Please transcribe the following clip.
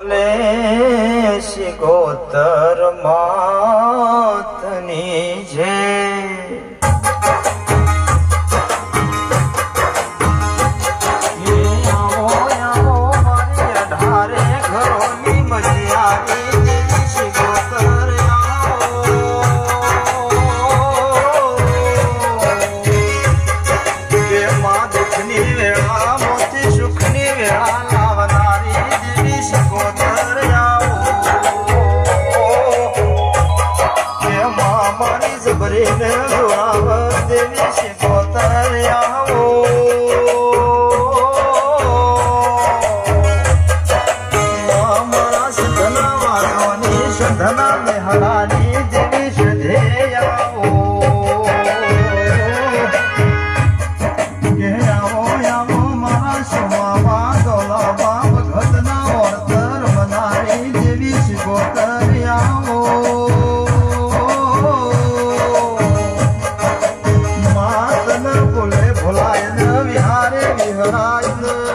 લે શિગોતર માતની જે. આવો આવો મારી અઢારે ઘરોની મજા દેવી મારી જબરીને જોડાવ દેવી શિકોતર આવો. માં મારા સધના વાળવાની સધના મેહડાની દેવી સુધે આવો આવો આવો, મારા સોમામાં દોલામાં ભગતના વર્તર બનારી દેવી આવો માતન ભૂલે